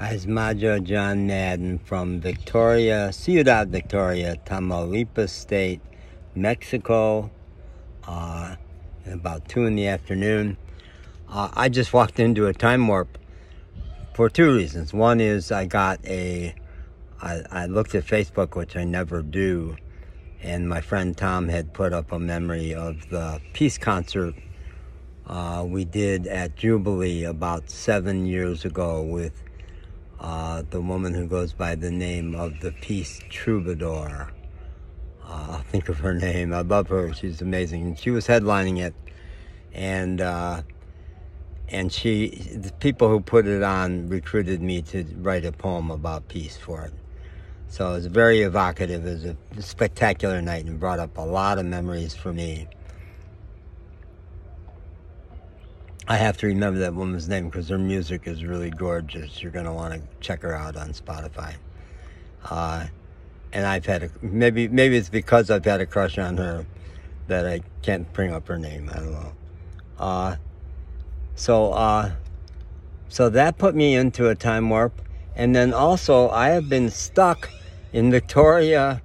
Ismajo John Madden from Victoria, Ciudad Victoria, Tamaulipas State, Mexico, uh, about 2 in the afternoon. Uh, I just walked into a time warp for two reasons. One is I got a, I, I looked at Facebook, which I never do, and my friend Tom had put up a memory of the peace concert uh, we did at Jubilee about seven years ago with uh, the woman who goes by the name of the Peace Troubadour. Uh, I'll think of her name. I love her. She's amazing. And she was headlining it, and uh, and she, the people who put it on, recruited me to write a poem about peace for it. So it was very evocative. It was a spectacular night and brought up a lot of memories for me. I have to remember that woman's name because her music is really gorgeous. You're going to want to check her out on Spotify. Uh, and I've had a, maybe maybe it's because I've had a crush on her that I can't bring up her name. I don't know. Uh, so uh, so that put me into a time warp, and then also I have been stuck in Victoria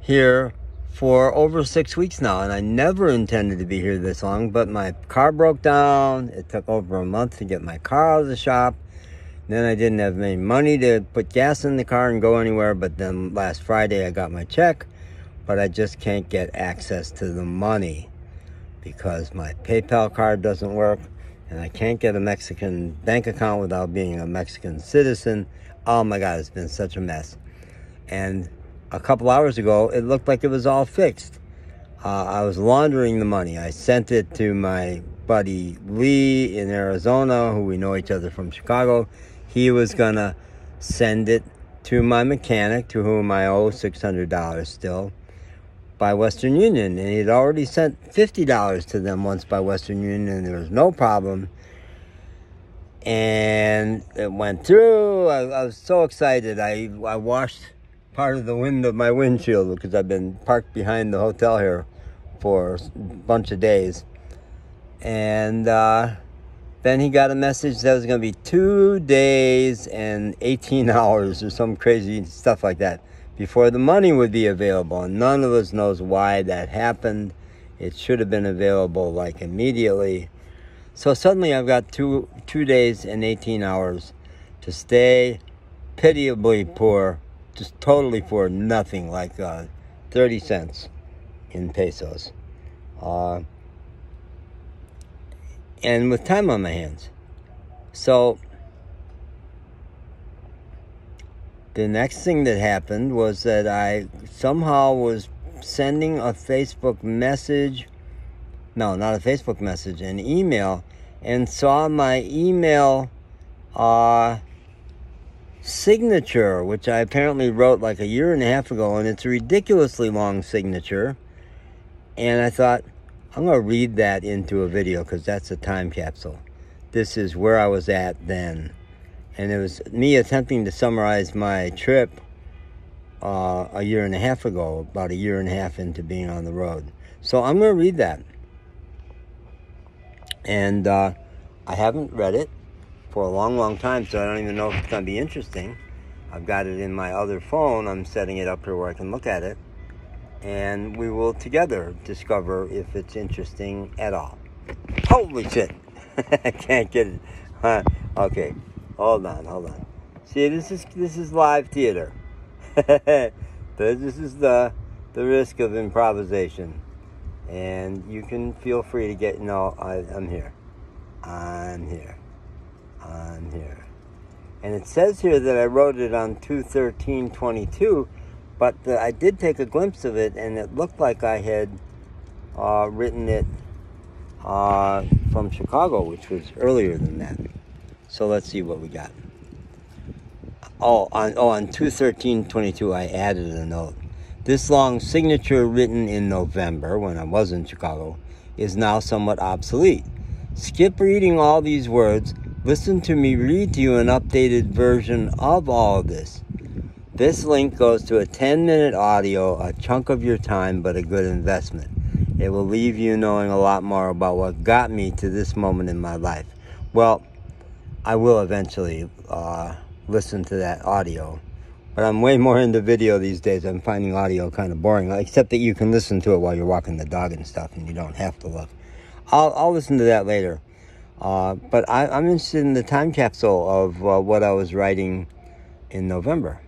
here for over six weeks now, and I never intended to be here this long, but my car broke down. It took over a month to get my car out of the shop. Then I didn't have any money to put gas in the car and go anywhere, but then last Friday I got my check, but I just can't get access to the money because my PayPal card doesn't work and I can't get a Mexican bank account without being a Mexican citizen. Oh my God, it's been such a mess. And a couple hours ago, it looked like it was all fixed. Uh, I was laundering the money. I sent it to my buddy Lee in Arizona, who we know each other from Chicago. He was gonna send it to my mechanic, to whom I owe $600 still, by Western Union. And he'd already sent $50 to them once by Western Union, and there was no problem. And it went through. I, I was so excited. I, I washed part of the wind of my windshield because I've been parked behind the hotel here for a bunch of days. And uh, then he got a message that was going to be two days and 18 hours or some crazy stuff like that before the money would be available. And none of us knows why that happened. It should have been available like immediately. So suddenly I've got two two days and 18 hours to stay pitiably poor just totally for nothing, like uh, 30 cents in pesos. Uh, and with time on my hands. So, the next thing that happened was that I somehow was sending a Facebook message. No, not a Facebook message, an email, and saw my email uh, signature, which I apparently wrote like a year and a half ago, and it's a ridiculously long signature. And I thought, I'm going to read that into a video because that's a time capsule. This is where I was at then. And it was me attempting to summarize my trip uh, a year and a half ago, about a year and a half into being on the road. So I'm going to read that. And uh, I haven't read it for a long, long time, so I don't even know if it's going to be interesting. I've got it in my other phone. I'm setting it up here where I can look at it. And we will together discover if it's interesting at all. Holy shit! I can't get it. Huh. Okay, hold on, hold on. See, this is this is live theater. this is the the risk of improvisation, and you can feel free to get. No, I, I'm here. I'm here on here. And it says here that I wrote it on 21322, but the, I did take a glimpse of it and it looked like I had uh, written it uh, from Chicago, which was earlier than that. So let's see what we got. Oh, on, oh, on 21322, I added a note. This long signature written in November, when I was in Chicago, is now somewhat obsolete. Skip reading all these words Listen to me read to you an updated version of all this. This link goes to a 10 minute audio, a chunk of your time, but a good investment. It will leave you knowing a lot more about what got me to this moment in my life. Well, I will eventually uh, listen to that audio. But I'm way more into video these days. I'm finding audio kind of boring, except that you can listen to it while you're walking the dog and stuff, and you don't have to look. I'll, I'll listen to that later. Uh, but I, am interested in the time capsule of uh, what I was writing in November.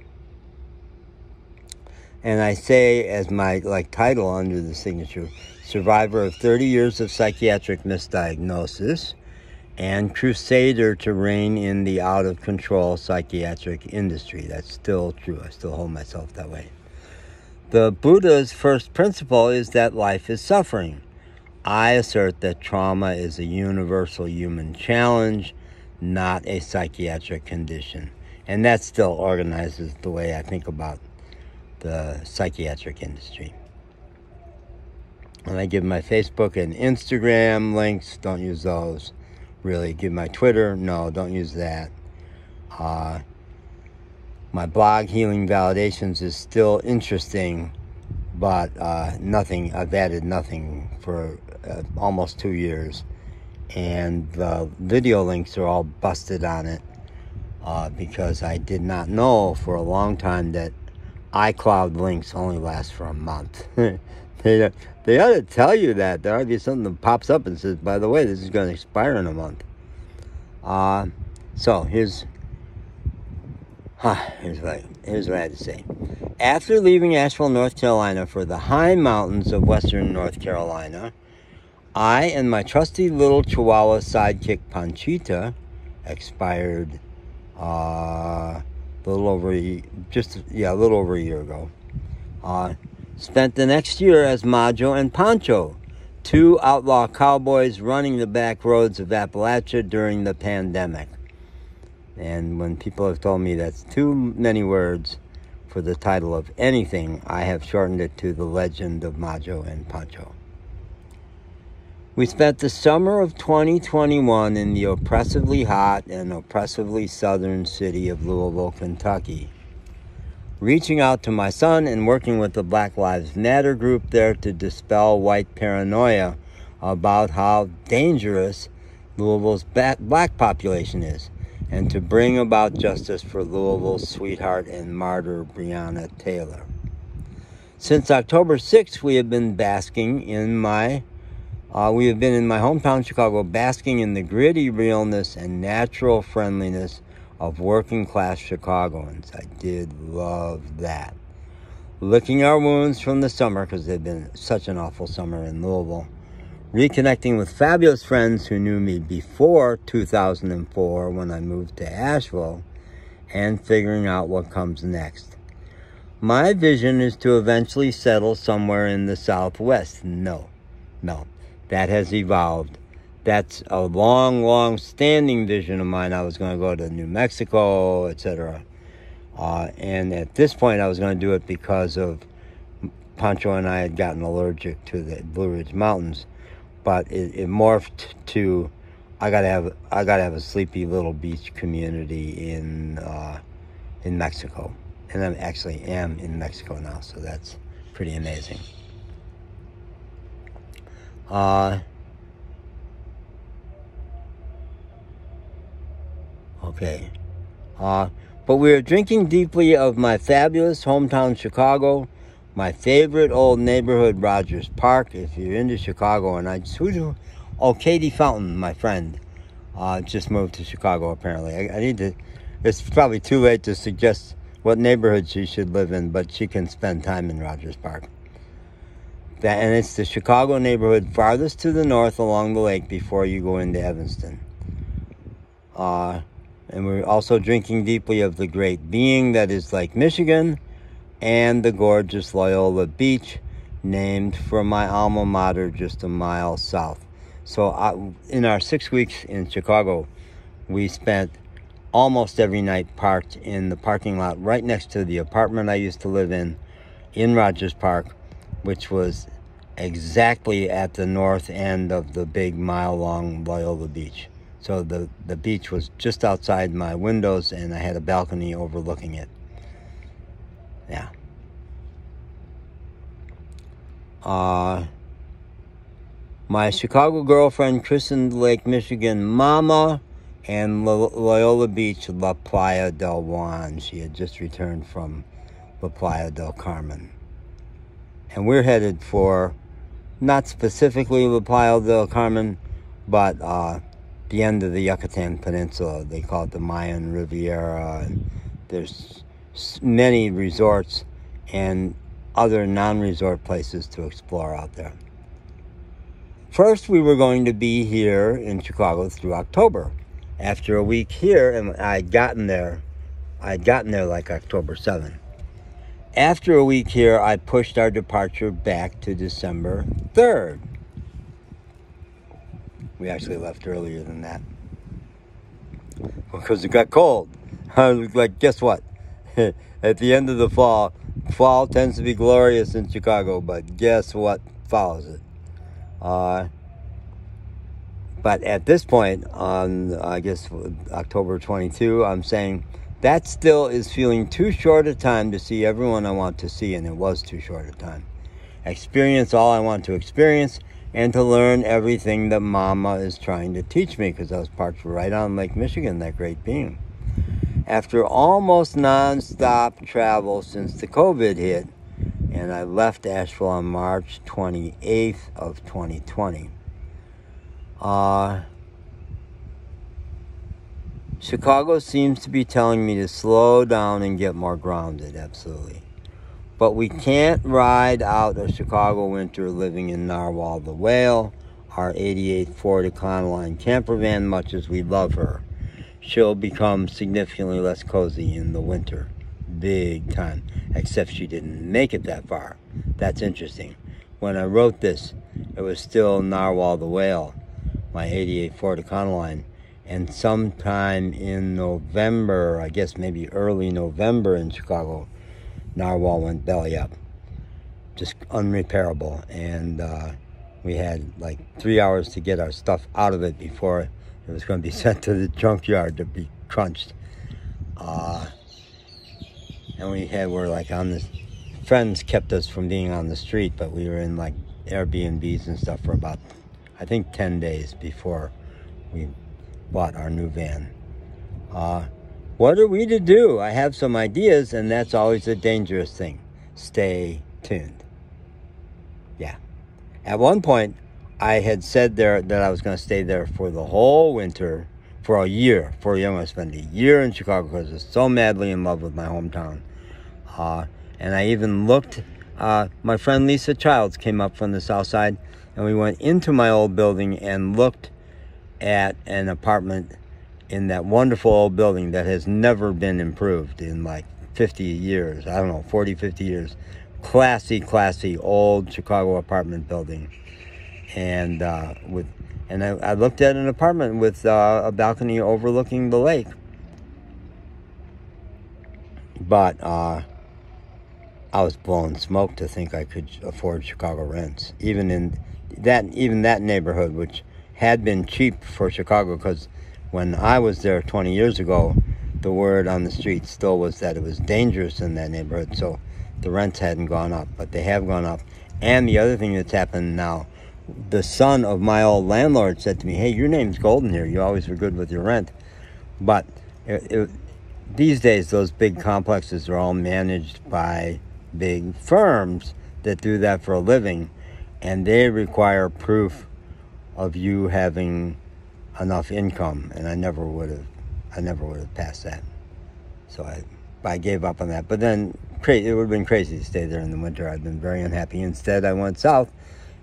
And I say as my like title under the signature, survivor of 30 years of psychiatric misdiagnosis and crusader to rein in the out of control psychiatric industry. That's still true. I still hold myself that way. The Buddha's first principle is that life is suffering. I assert that trauma is a universal human challenge, not a psychiatric condition. And that still organizes the way I think about the psychiatric industry. And I give my Facebook and Instagram links, don't use those really. Give my Twitter, no, don't use that. Uh, my blog, Healing Validations, is still interesting, but uh, nothing, I've added nothing for uh, almost two years. And the video links are all busted on it uh, because I did not know for a long time that iCloud links only last for a month. they, they ought to tell you that. There ought to be something that pops up and says, by the way, this is going to expire in a month. Uh, so here's, huh, here's, what, here's what I had to say. After leaving Asheville, North Carolina for the high mountains of western North Carolina, I and my trusty little Chihuahua sidekick Panchita expired uh, a little over just yeah a little over a year ago. Uh, spent the next year as Majo and Pancho, two outlaw cowboys running the back roads of Appalachia during the pandemic. And when people have told me that's too many words for the title of anything, I have shortened it to The Legend of Majo and Pancho. We spent the summer of 2021 in the oppressively hot and oppressively southern city of Louisville, Kentucky. Reaching out to my son and working with the Black Lives Matter group there to dispel white paranoia about how dangerous Louisville's black population is and to bring about justice for Louisville's sweetheart and martyr Breonna Taylor. Since October 6th, we have been basking in my uh, we have been in my hometown, Chicago, basking in the gritty realness and natural friendliness of working class Chicagoans. I did love that. Licking our wounds from the summer, because they've been such an awful summer in Louisville. Reconnecting with fabulous friends who knew me before 2004 when I moved to Asheville, and figuring out what comes next. My vision is to eventually settle somewhere in the Southwest. No, no that has evolved. That's a long, long standing vision of mine. I was going to go to New Mexico, etc. Uh, and at this point, I was going to do it because of Pancho and I had gotten allergic to the Blue Ridge Mountains. But it, it morphed to I gotta have I gotta have a sleepy little beach community in uh, in Mexico, and I actually am in Mexico now, so that's pretty amazing. Uh, okay. Uh, but we are drinking deeply of my fabulous hometown Chicago, my favorite old neighborhood Rogers Park. If you're into Chicago, and I just who oh Katie Fountain, my friend, uh, just moved to Chicago. Apparently, I, I need to. It's probably too late to suggest what neighborhood she should live in, but she can spend time in Rogers Park that, and it's the Chicago neighborhood farthest to the north along the lake before you go into Evanston. Uh, and we're also drinking deeply of the great being that is Lake Michigan and the gorgeous Loyola Beach, named for my alma mater just a mile south. So, I, in our six weeks in Chicago, we spent almost every night parked in the parking lot right next to the apartment I used to live in in Rogers Park which was exactly at the north end of the big mile long Loyola Beach. So the, the beach was just outside my windows and I had a balcony overlooking it. Yeah. Uh, my Chicago girlfriend christened Lake Michigan Mama and Loyola Beach, La Playa del Juan. She had just returned from La Playa del Carmen. And we're headed for not specifically La Playa del Carmen, but uh, the end of the Yucatan Peninsula. They call it the Mayan Riviera. And there's many resorts and other non resort places to explore out there. First, we were going to be here in Chicago through October. After a week here, and I'd gotten there, I'd gotten there like October 7th. After a week here, I pushed our departure back to December 3rd. We actually left earlier than that because it got cold. I was like, guess what? At the end of the fall, fall tends to be glorious in Chicago, but guess what follows it? Uh, but at this point, on I guess October 22, I'm saying that still is feeling too short a time to see everyone I want to see, and it was too short a time. Experience all I want to experience and to learn everything that Mama is trying to teach me because I was parked right on Lake Michigan, that great being. After almost non-stop travel since the COVID hit, and I left Asheville on March 28th of 2020. Uh, Chicago seems to be telling me to slow down and get more grounded, absolutely. But we can't ride out a Chicago winter living in Narwhal the Whale, our 88 Ford Econoline camper van, much as we love her. She'll become significantly less cozy in the winter. Big time. Except she didn't make it that far. That's interesting. When I wrote this, it was still Narwhal the Whale, my 88 Ford Econoline and sometime in November, I guess maybe early November in Chicago, narwhal went belly up, just unrepairable, and uh, we had like three hours to get our stuff out of it before it was going to be sent to the junkyard to be crunched. Uh, and we had were like on the friends kept us from being on the street, but we were in like Airbnbs and stuff for about I think 10 days before we bought our new van. Uh, what are we to do? I have some ideas, and that's always a dangerous thing. Stay tuned. Yeah. At one point, I had said there that I was going to stay there for the whole winter, for a year. For a year, to spend a year in Chicago because I was so madly in love with my hometown. Uh, and I even looked. Uh, my friend Lisa Childs came up from the south side, and we went into my old building and looked at an apartment in that wonderful old building that has never been improved in like 50 years. I don't know, 40, 50 years. Classy, classy old Chicago apartment building. And uh, with and I, I, looked at an apartment with uh, a balcony overlooking the lake. But uh, I was blowing smoke to think I could afford Chicago rents, even in that even that neighborhood, which had been cheap for Chicago because when I was there 20 years ago, the word on the street still was that it was dangerous in that neighborhood. So the rents hadn't gone up, but they have gone up. And the other thing that's happened now, the son of my old landlord said to me, Hey, your name's Golden here. You always were good with your rent. But it, it, these days, those big complexes are all managed by big firms that do that for a living, and they require proof of you having enough income, and I never would have, I never would have passed that. So I, I gave up on that. But then, it would have been crazy to stay there in the winter. I'd been very unhappy. Instead, I went south,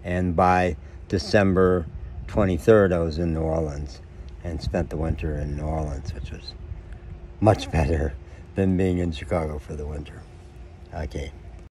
and by December 23rd, I was in New Orleans and spent the winter in New Orleans, which was much better than being in Chicago for the winter. Okay.